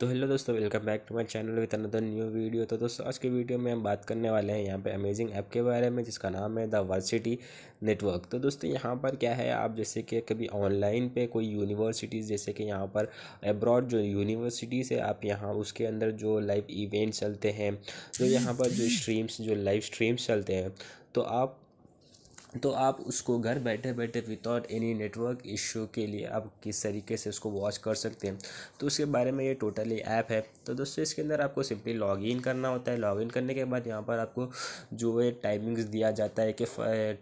तो हेलो दोस्तों welcome back to my channel with another new video तो दोस्तों, आज के वीडियो में हम बात करने वाले हैं यहाँ पे अमेजिंग ऐप के बारे में, जिसका नाम है द वर्सिटी नेटवर्क तो दोस्तों, यहाँ पर क्या है, आप जैसे कि कभी ऑनलाइन पे कोई यूनिवर्सिटीज़ जैसे कि यहाँ पर अब्रॉड जो यूनिवर्सिटीज़ है, आप यहाँ उसके अंदर जो लाइव इवेंट्स चलते हैं तो यहाँ पर जो स्ट्रीम्स जो लाइव स्ट्रीम्स चलते हैं तो आप तो आप उसको घर बैठे बैठे विदाउट एनी नेटवर्क इशू के लिए आप किस तरीके से उसको वॉच कर सकते हैं। तो उसके बारे में ये टोटली ऐप है। तो दोस्तों, इसके अंदर आपको सिंपली लॉगिन करना होता है। लॉगिन करने के बाद यहाँ पर आपको जो है टाइमिंग्स दिया जाता है कि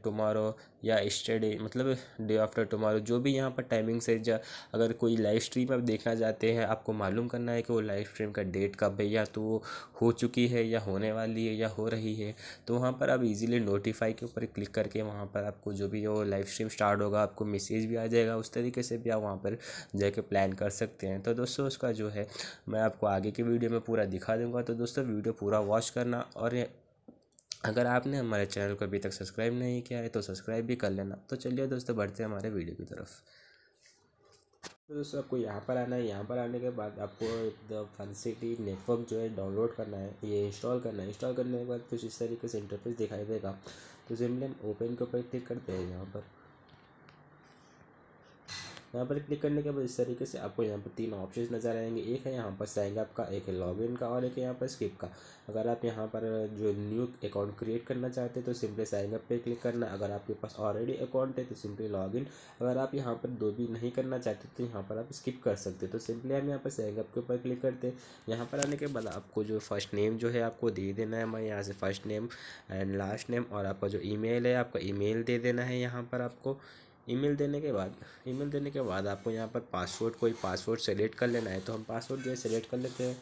टुमारो या स्टडे मतलब डे आफ्टर टुमारो जो भी यहाँ पर टाइमिंग्स है जा अगर कोई लाइव स्ट्रीम आप देखना चाहते हैं, आपको मालूम करना है कि वो लाइव स्ट्रीम का डेट कब है, या तो हो चुकी है, या होने वाली है, या हो रही है तो वहाँ पर आप इजीली नोटिफाई के ऊपर क्लिक करके वहाँ पर आपको जो भी हो लाइव स्ट्रीम स्टार्ट होगा, आपको मैसेज भी आ जाएगा, उस तरीके से भी आप वहाँ पर जाके प्लान कर सकते हैं। तो दोस्तों, उसका जो है, मैं आपको आगे की वीडियो में पूरा दिखा दूँगा। तो दोस्तों वीडियो पूरा वॉच करना और अगर आपने हमारे चैनल को अभी तक सब्सक्राइब नहीं किया है तो सब्सक्राइब भी कर लेना। तो चलिए दोस्तों, बढ़ते हैं हमारे वीडियो की तरफ़। तो दोस्तों आपको यहाँ पर आना है, यहाँ पर आने के बाद आपको द फन सिटी नेटवर्क जो है डाउनलोड करना है, ये इंस्टॉल करना है। इंस्टॉल करने के बाद कुछ इस तरीके से इंटरफेस दिखाई देगा। तो सिम्पली हम ओपन के ऊपर क्लिक करते हैं यहाँ पर। यहाँ पर क्लिक करने के बाद इस तरीके से आपको यहाँ पर तीन ऑप्शन नज़र आएँगे एक है यहाँ पर साइन अप का एक है लॉगिन का और एक है यहाँ पर स्किप का अगर आप यहाँ पर जो न्यू अकाउंट क्रिएट करना चाहते हैं तो सिंपली साइन अप पे क्लिक करना अगर आपके पास ऑलरेडी अकाउंट है तो सिंपली लॉगिन अगर आप यहाँ पर दो भी नहीं करना चाहते तो यहाँ पर आप स्किप कर सकते तो सिंपली हम यहाँ पर साइन अप के ऊपर क्लिक करते हैं यहाँ पर आने के बाद आपको जो फ़र्स्ट नेम जो है आपको दे देना है मैं यहाँ से first name and last name और आपका जो ई है आपका ई दे देना है यहाँ पर आपको ईमेल देने के बाद, ईमेल देने के बाद आपको यहाँ पर पासवर्ड कोई पासवर्ड सेलेक्ट कर लेना है तो हम पासवर्ड जो है सेलेक्ट कर लेते हैं।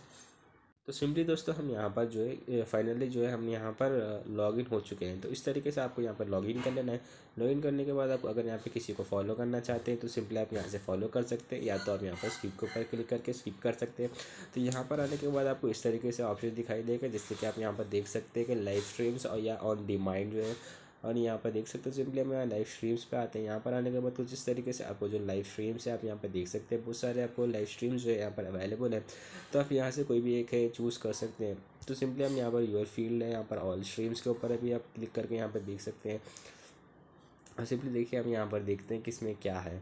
तो सिंपली दोस्तों, हम यहाँ पर जो है फाइनली जो है, हम यहाँ पर लॉगिन हो चुके हैं। तो इस तरीके से आपको यहाँ पर लॉगिन कर लेना है। लॉगिन करने के बाद आप अगर यहाँ पे किसी को फॉलो करना चाहते हैं तो सिंपली आप यहाँ से फॉलो कर सकते हैं, या तो आप यहाँ पर स्किप के ऊपर क्लिक करके स्किप कर सकते हैं। तो यहाँ पर आने के बाद आपको इस तरीके से ऑप्शन दिखाई देगा, जिससे कि आप यहाँ पर देख सकते हैं कि लाइव स्ट्रीम्स और या ऑन डिमांड जो है और यहाँ पर देख सकते हो सिंपली हम यहाँ लाइव स्ट्रीम्स पे आते हैं। यहाँ पर आने के बाद कुछ इस तरीके से आपको जो लाइव स्ट्रीम्स है, आप यहाँ पर देख सकते हैं। बहुत सारे आपको लाइव स्ट्रीम्स जो है यहाँ पर अवेलेबल है। तो आप यहाँ से कोई भी एक है चूज़ कर सकते हैं। तो सिंपली हम यहाँ पर यूर फ़ील्ड है, यहाँ पर ऑल स्ट्रीम्स के ऊपर अभी आप क्लिक करके यहाँ पर देख सकते हैं। और सिंपली देखिए हम यहाँ पर देखते हैं कि इसमें क्या है।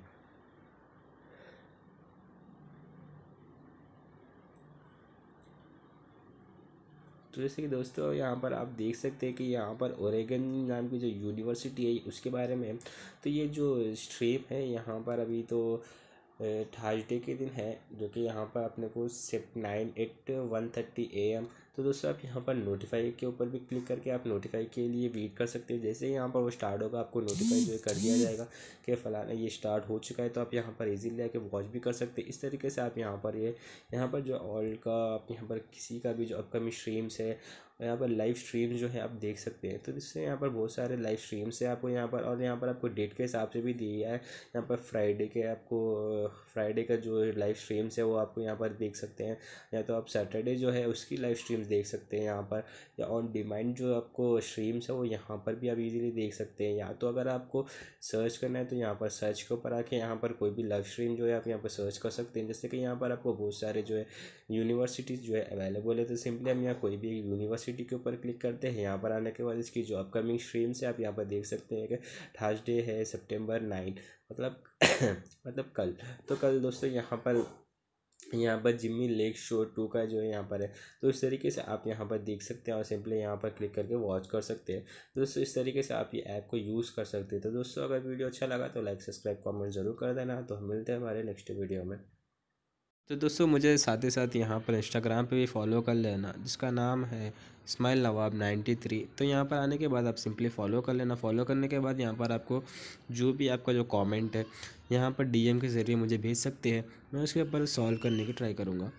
तो जैसे कि दोस्तों, यहाँ पर आप देख सकते हैं कि यहाँ पर ओरेगन नाम की जो यूनिवर्सिटी है, उसके बारे में तो ये जो स्ट्रीप है, यहाँ पर अभी तो थर्सडे के दिन है, जो कि यहाँ पर अपने को सिर्फ़ nine eight one thirty A M तो दोस्तों आप यहाँ पर नोटिफाई के ऊपर भी क्लिक करके आप नोटिफाई के लिए वेट कर सकते हैं जैसे ही यहाँ पर वो स्टार्ट होगा आपको नोटिफाई जो है कर दिया जाएगा कि फ़लाना ये स्टार्ट हो चुका है तो आप यहाँ पर इजीली आके वॉच भी कर सकते हैं इस तरीके से आप यहाँ पर ये यहाँ पर जो ऑल का आप यहाँ पर किसी का भी जो अपकमिंग स्ट्रीम्स है यहाँ पर लाइव स्ट्रीम जो है आप देख सकते हैं तो इससे यहाँ पर बहुत सारे लाइव स्ट्रीम्स है आपको यहाँ पर और यहाँ पर आपको डेट के हिसाब से भी दिया है यहाँ पर फ्राइडे के आपको फ्राइडे का जो लाइव स्ट्रीम्स है वो आपको यहाँ पर देख सकते हैं या तो आप सैटरडे जो है उसकी लाइव स्ट्रीम्स देख सकते हैं यहाँ पर, या ऑन डिमांड जो आपको स्ट्रीम्स है, वो यहाँ पर भी आप इजीली देख सकते हैं। या तो अगर आपको सर्च करना है तो यहाँ पर सर्च के ऊपर आके यहाँ पर कोई भी लाइव स्ट्रीम जो है, आप यहाँ पर सर्च कर सकते हैं। जैसे कि यहाँ पर आपको बहुत सारे जो है यूनिवर्सिटीज़ जो है अवेलेबल है तो सिंपली हम यहाँ कोई भी यूनिवर्सिटी के ऊपर क्लिक करते हैं। यहाँ पर आने के बाद इसकी जो अपकमिंग स्ट्रीम्स है, आप यहाँ पर देख सकते हैं कि थर्सडे है सितंबर नाइन मतलब मतलब कल। तो कल दोस्तों यहाँ पर यहाँ पर जिम्मी लेक शो टू का जो है यहाँ पर है तो इस तरीके से आप यहाँ पर देख सकते हैं और सिंपली यहाँ पर क्लिक करके वॉच कर सकते हैं। दोस्तों, इस तरीके से आप ये ऐप को यूज़ कर सकते हैं। तो दोस्तों, अगर वीडियो अच्छा लगा तो लाइक, सब्सक्राइब, कमेंट ज़रूर कर देना। तो हम मिलते हैं हमारे नेक्स्ट वीडियो में। तो दोस्तों मुझे साथ ही साथ यहाँ पर इंस्टाग्राम पे भी फॉलो कर लेना, जिसका नाम है स्माइल नवाब नाइन्टी थ्री तो यहाँ पर आने के बाद आप सिंपली फॉलो कर लेना। फॉलो करने के बाद यहाँ पर आपको जो भी आपका जो कमेंट है, यहाँ पर डीएम के ज़रिए मुझे भेज सकते हैं। मैं उसके ऊपर सॉल्व करने की ट्राई करूँगा।